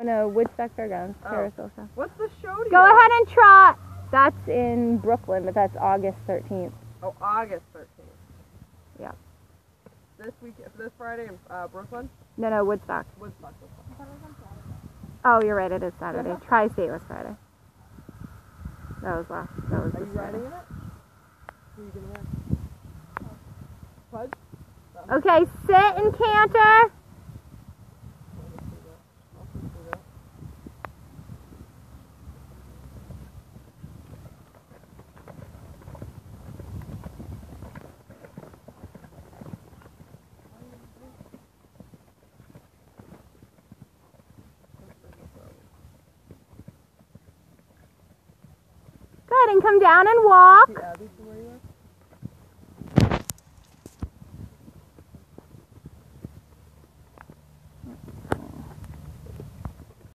Oh, no, Woodstock Fairgrounds, Oh. show. What's the show to Go ahead and trot. That's in Brooklyn, but that's August 13th. Oh, August 13th. Yeah. This week, this Friday in uh, Brooklyn? No, no, Woodstock. Woodstock. Woodstock. Oh, you're right. It is Saturday. Tri-State was Friday. That was last. That was Are you riding Friday. in it? Who are you gonna ride? Pudge? Okay, sit and canter. And come down and walk.